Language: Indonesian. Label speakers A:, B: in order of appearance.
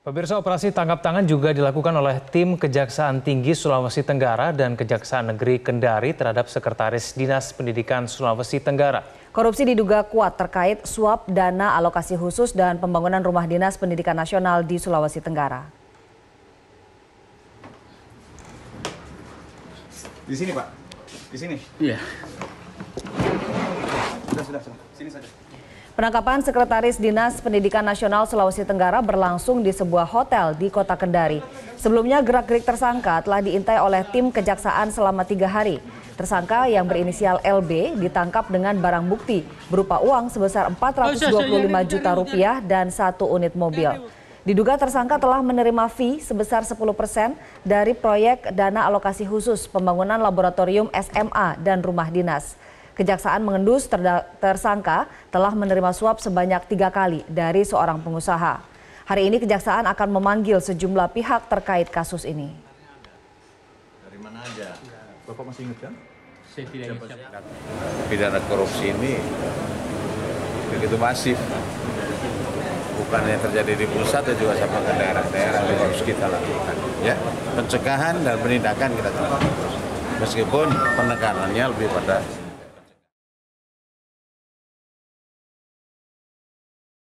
A: Pemirsa operasi tangkap tangan juga dilakukan oleh tim Kejaksaan Tinggi Sulawesi Tenggara dan Kejaksaan Negeri Kendari terhadap Sekretaris Dinas Pendidikan Sulawesi Tenggara.
B: Korupsi diduga kuat terkait suap dana alokasi khusus dan pembangunan rumah dinas pendidikan nasional di Sulawesi Tenggara.
C: Di sini Pak, di sini.
D: Iya.
C: Sudah, sudah, sudah. Sini saja.
B: Penangkapan Sekretaris Dinas Pendidikan Nasional Sulawesi Tenggara berlangsung di sebuah hotel di kota Kendari. Sebelumnya gerak-gerik tersangka telah diintai oleh tim kejaksaan selama tiga hari. Tersangka yang berinisial LB ditangkap dengan barang bukti berupa uang sebesar 425 juta rupiah dan satu unit mobil. Diduga tersangka telah menerima fee sebesar 10 persen dari proyek dana alokasi khusus pembangunan laboratorium SMA dan rumah dinas. Kejaksaan mengendus tersangka telah menerima suap sebanyak tiga kali dari seorang pengusaha. Hari ini Kejaksaan akan memanggil sejumlah pihak terkait kasus ini.
C: Dari mana aja? Bapak masih ingat kan?
D: Saya tidak ingat.
E: pidana korupsi ini begitu masif. Bukan yang terjadi di pusat, tapi juga sama ke daerah-daerah yang harus kita lakukan. Ya, pencegahan dan penindakan kita lakukan. Meskipun penekanannya lebih pada